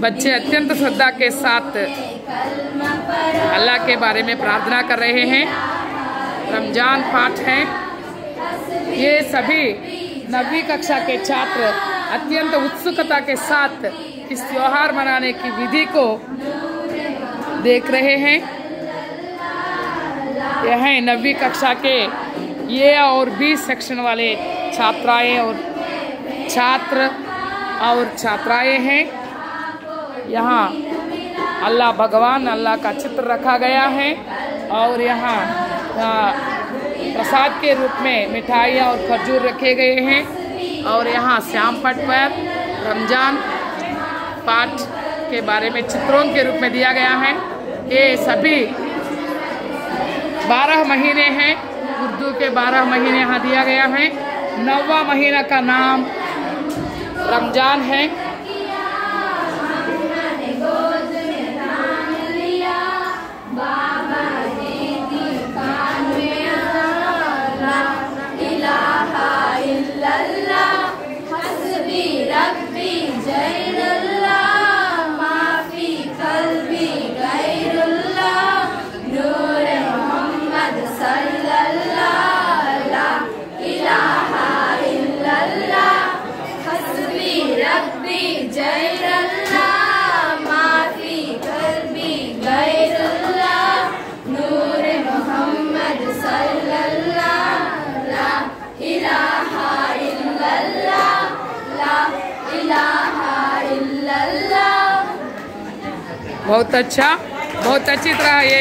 बच्चे अत्यंत श्रद्धा के साथ अल्लाह के बारे में प्रार्थना कर रहे हैं। रमज़ान पाठ है। ये सभी नवी कक्षा के छात्र अत्यंत उत्सुकता के साथ इस त्योहार मनाने की विधि को देख रहे हैं। यह है नवी कक्षा के ए और बी सेक्शन वाले छात्राएँ और छात्र और छात्राएँ हैं। यहाँ अल्लाह भगवान, अल्लाह का चित्र रखा गया है और यहाँ प्रसाद के रूप में मिठाइयाँ और खजूर रखे गए हैं और यहाँ श्याम पट पर रमज़ान पाठ के बारे में चित्रों के रूप में दिया गया है। ये सभी बारह महीने हैं, उर्दू के बारह महीने यहाँ दिया गया है। नौवा महीना का नाम रमज़ान है। बहुत अच्छा बहुत अच्छी तरह ये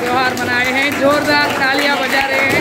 त्यौहार मनाए हैं जोरदार तालियाँ बजा रहे हैं।